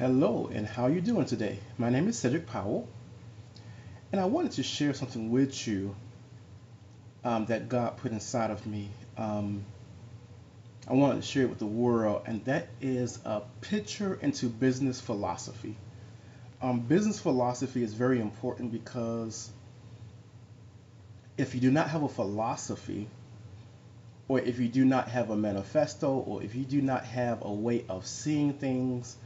Hello, and how are you doing today? My name is Cedric Powell, and I wanted to share something with you um, that God put inside of me. Um, I wanted to share it with the world, and that is a picture into business philosophy. Um, business philosophy is very important because if you do not have a philosophy, or if you do not have a manifesto, or if you do not have a way of seeing things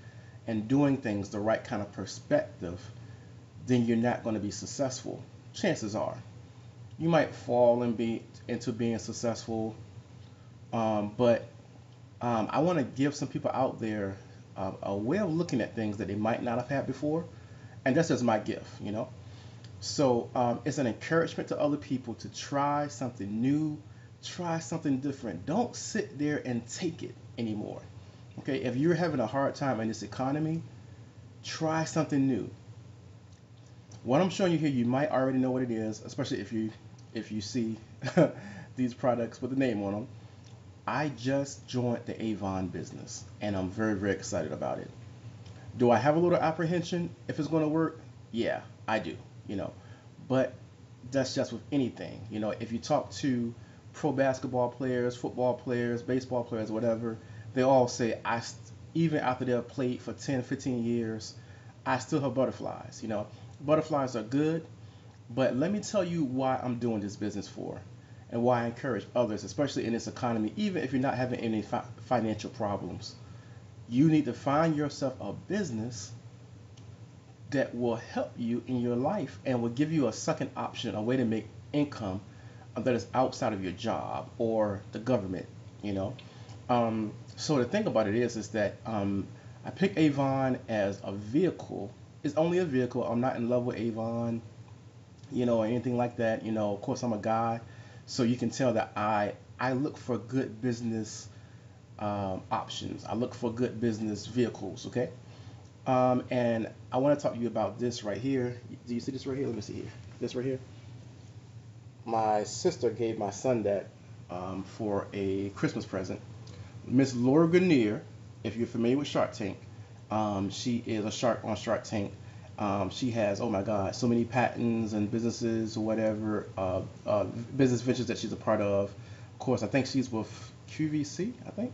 and doing things the right kind of perspective, then you're not going to be successful. Chances are, you might fall and be into being successful, um, but um, I want to give some people out there uh, a way of looking at things that they might not have had before, and that's just my gift, you know. So um, it's an encouragement to other people to try something new, try something different. Don't sit there and take it anymore. Okay, if you're having a hard time in this economy, try something new. What I'm showing you here, you might already know what it is, especially if you if you see these products with the name on them. I just joined the Avon business and I'm very, very excited about it. Do I have a little apprehension if it's going to work? Yeah, I do, you know. But that's just with anything. You know, if you talk to pro basketball players, football players, baseball players, whatever, they all say, I even after they've played for 10, 15 years, I still have butterflies. You know, butterflies are good, but let me tell you why I'm doing this business for and why I encourage others, especially in this economy, even if you're not having any fi- financial problems. You need to find yourself a business that will help you in your life and will give you a second option, a way to make income uh, that is outside of your job or the government, you know. Um, so the thing about it is, is that um, I pick Avon as a vehicle. It's only a vehicle. I'm not in love with Avon, you know, or anything like that. You know, of course, I'm a guy, so you can tell that I I look for good business um, options. I look for good business vehicles. Okay, um, and I want to talk to you about this right here. Do you see this right here? Let me see here. This right here. My sister gave my son that um, for a Christmas present Miss Laura Greiner, if you're familiar with Shark Tank, um, she is a shark on Shark Tank. Um, she has, oh my God, so many patents and businesses or whatever, uh, uh, business ventures that she's a part of. Of course, I think she's with QVC, I think.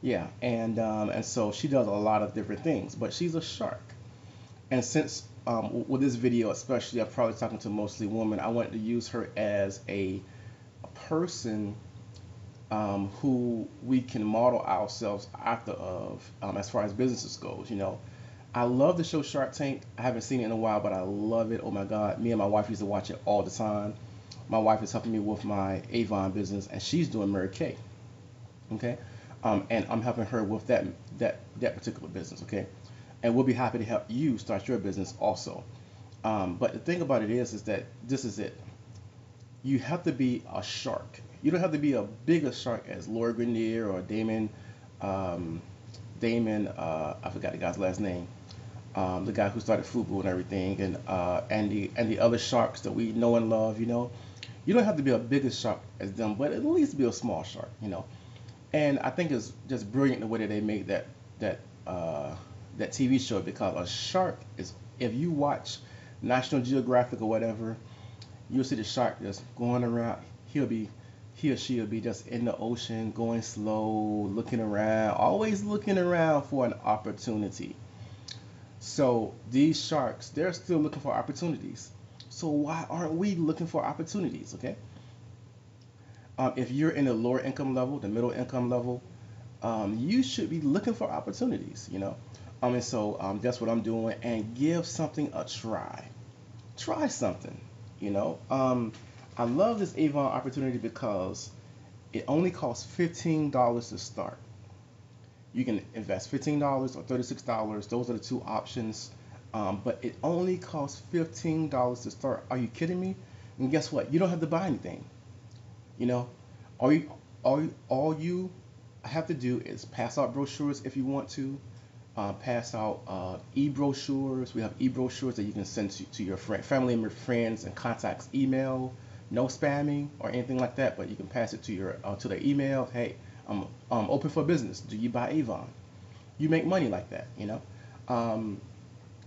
Yeah, and um, and so she does a lot of different things, but she's a shark. And since um, with this video, especially, I'm probably talking to mostly women. I wanted to use her as a, a person um, who we can model ourselves after of um, as far as businesses goes. You know, I love the show Shark Tank. I haven't seen it in a while, but I love it. Oh my God, me and my wife used to watch it all the time. My wife is helping me with my Avon business, and she's doing Mary Kay. Okay, um, and I'm helping her with that that that particular business. Okay, and we'll be happy to help you start your business also. Um, but the thing about it is, is that this is it. You have to be a shark you don't have to be a bigger shark as Laura Greiner or Daymond. Um, Daymond, uh, I forgot the guy's last name. Um, the guy who started Fubu and everything, and uh, and the and the other sharks that we know and love. You know, you don't have to be a bigger shark as them, but at least be a small shark. You know, and I think it's just brilliant the way that they make that that uh, that TV show because a shark is if you watch National Geographic or whatever, you'll see the shark just going around. He'll be he or she will be just in the ocean, going slow, looking around, always looking around for an opportunity. So these sharks, they're still looking for opportunities. So why aren't we looking for opportunities? Okay. Um, if you're in the lower income level, the middle income level, um, you should be looking for opportunities. You know. Um, and so um, that's what I'm doing, and give something a try. Try something. You know. Um, I love this Avon opportunity because it only costs $15 to start. You can invest $15 or $36. Those are the two options. Um, but it only costs $15 to start. Are you kidding me? And guess what? You don't have to buy anything. You know, all you, all you, all you have to do is pass out brochures if you want to. Uh, pass out uh, e-brochures. We have e-brochures that you can send to, to your friend, family and friends and contacts email no spamming or anything like that, but you can pass it to your uh, to their email. Hey, I'm, I'm open for business. Do you buy Avon? You make money like that, you know. Um,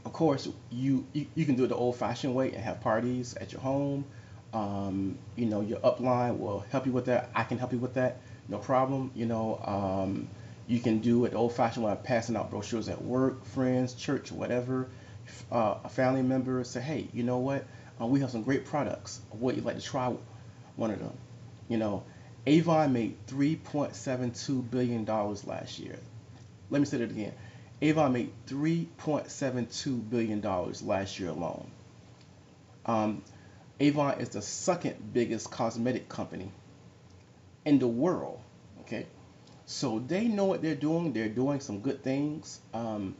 of course, you, you, you can do it the old fashioned way and have parties at your home. Um, you know, your upline will help you with that. I can help you with that. No problem. You know, um, you can do it the old fashioned way, passing out brochures at work, friends, church, whatever. Uh, a family member say, hey, you know what? Uh, we have some great products. What you'd like to try one of them? You know, Avon made $3.72 billion last year. Let me say that again. Avon made $3.72 billion last year alone. Um, Avon is the second biggest cosmetic company in the world. Okay, so they know what they're doing. They're doing some good things. Um,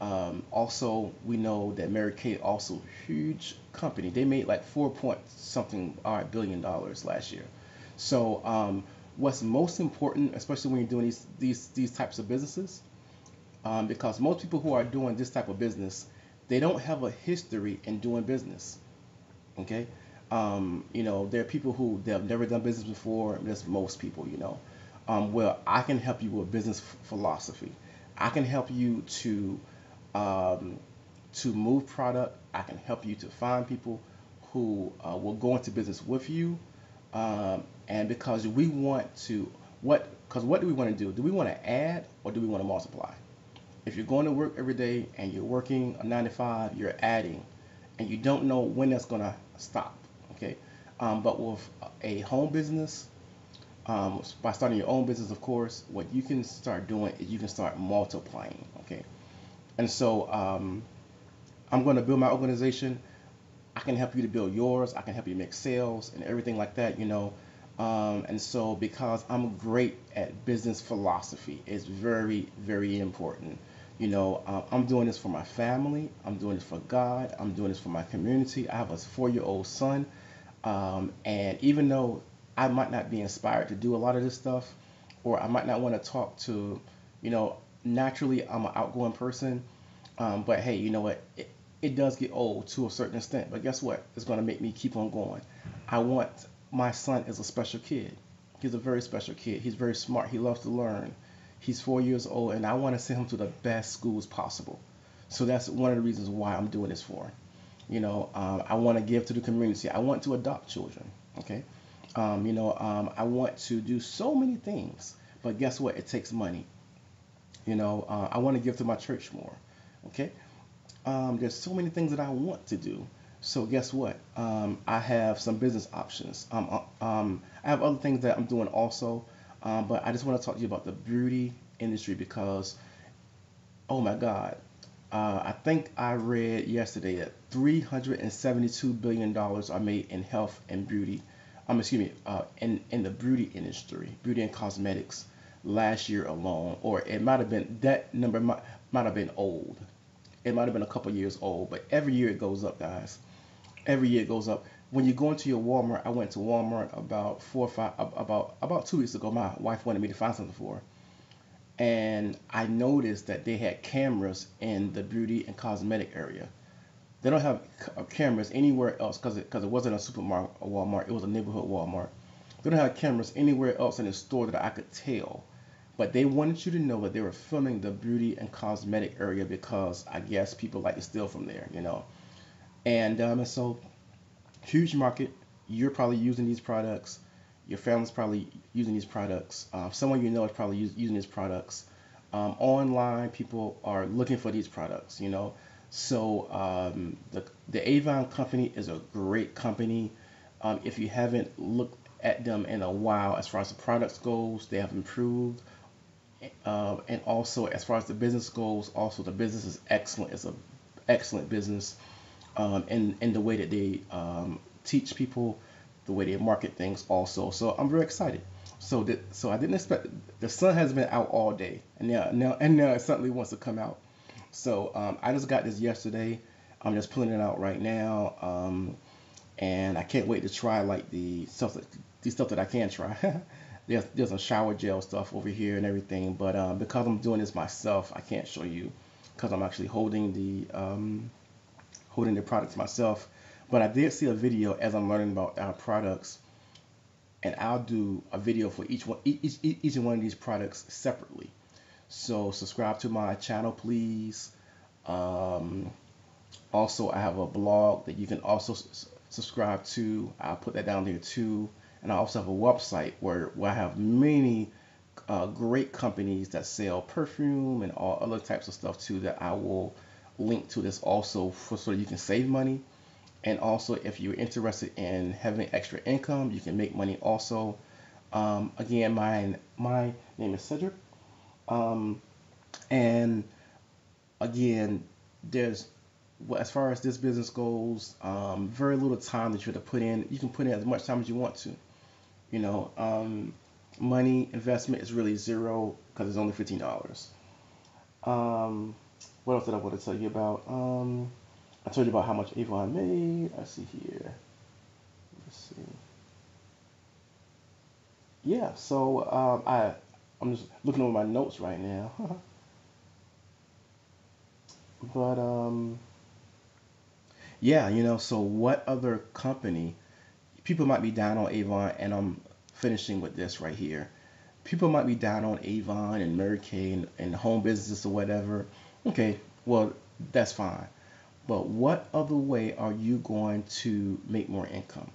um, also, we know that Mary Kay also huge company. They made like four point something all right billion dollars last year. So um, what's most important, especially when you're doing these these these types of businesses, um, because most people who are doing this type of business, they don't have a history in doing business. Okay, um, you know there are people who they have never done business before. That's most people, you know. Um, well, I can help you with business philosophy. I can help you to um, to move product. I can help you to find people who uh, will go into business with you. Um, and because we want to what because what do we want to do? Do we want to add or do we want to multiply? If you're going to work every day and you're working a nine to five, you're adding, and you don't know when that's going to stop. Okay, um, but with a home business, um, by starting your own business, of course, what you can start doing is you can start multiplying. Okay, and so um, I'm going to build my organization. I can help you to build yours. I can help you make sales and everything like that. You know. Um, and so, because I'm great at business philosophy, it's very, very important. You know, uh, I'm doing this for my family. I'm doing this for God. I'm doing this for my community. I have a four-year-old son, um, and even though I might not be inspired to do a lot of this stuff, or I might not want to talk to, you know, naturally I'm an outgoing person, um, but hey, you know what? It, it does get old to a certain extent, but guess what? It's going to make me keep on going. I want my son is a special kid. He's a very special kid. He's very smart. He loves to learn. He's four years old, and I want to send him to the best schools possible. So that's one of the reasons why I'm doing this for. You know, um, I want to give to the community. I want to adopt children. Okay. Um, you know, um, I want to do so many things, but guess what? It takes money. You know, uh, I want to give to my church more. Okay. Um, there's so many things that I want to do. So guess what? Um, I have some business options. Um, uh, um, I have other things that I'm doing also. Um, but I just want to talk to you about the beauty industry because, oh my God, uh, I think I read yesterday that 372 billion dollars are made in health and beauty. Um, excuse me, uh, in in the beauty industry, beauty and cosmetics, last year alone, or it might have been that number might might have been old. It might have been a couple years old, but every year it goes up, guys. Every year it goes up when you go into your Walmart, I went to Walmart about four or five, about about two weeks ago. My wife wanted me to find something for her, and I noticed that they had cameras in the beauty and cosmetic area. They don't have uh, cameras anywhere else because it, cause it wasn't a supermarket or Walmart. It was a neighborhood Walmart. They don't have cameras anywhere else in the store that I could tell. But they wanted you to know that they were filming the beauty and cosmetic area because I guess people like to steal from there, you know. And, um, and so huge market. You're probably using these products. Your family's probably using these products. Uh, someone you know is probably use, using these products. Um, online, people are looking for these products. You know, so um, the the Avon company is a great company. Um, if you haven't looked at them in a while, as far as the products goes, they have improved. Uh, and also, as far as the business goes, also the business is excellent. It's a excellent business um, in in the way that they um, teach people, the way they market things also. So I'm very excited. So that so I didn't expect the sun has been out all day, and now now and now it suddenly wants to come out. So um, I just got this yesterday. I'm just pulling it out right now, um, and I can't wait to try like the stuff that the stuff that I can try. there's there's some shower gel stuff over here and everything, but um, because I'm doing this myself, I can't show you because I'm actually holding the um, holding the products myself. But I did see a video as I'm learning about our products, and I'll do a video for each one, each, each, each one of these products separately. So subscribe to my channel, please. Um, also, I have a blog that you can also subscribe to. I'll put that down there too. And I also have a website where, where I have many uh, great companies that sell perfume and all other types of stuff too that I will link to this also for so you can save money. And also, if you're interested in having extra income, you can make money also. Um, again, my my name is Cedric, um, and again, there's as far as this business goes, um, very little time that you have to put in. You can put in as much time as you want to. You know, um, money investment is really zero because it's only fifteen dollars. Um, what else did I want to tell you about? Um, I told you about how much Avon made. I see here. Let's see. Yeah, so um, I I'm just looking over my notes right now. but um, yeah, you know, so what other company? People might be down on Avon, and I'm finishing with this right here. People might be down on Avon and Mary Kay and, and home business or whatever. Okay, well, that's fine. But what other way are you going to make more income?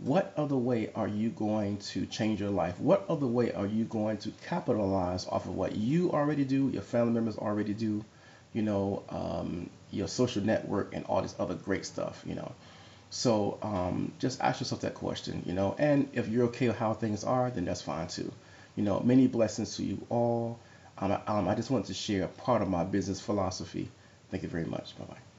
What other way are you going to change your life? What other way are you going to capitalize off of what you already do, your family members already do, you know, um, your social network and all this other great stuff, you know? So um, just ask yourself that question, you know, and if you're okay with how things are, then that's fine too. You know, many blessings to you all. Um, um, I just wanted to share a part of my business philosophy. Thank you very much. Bye bye.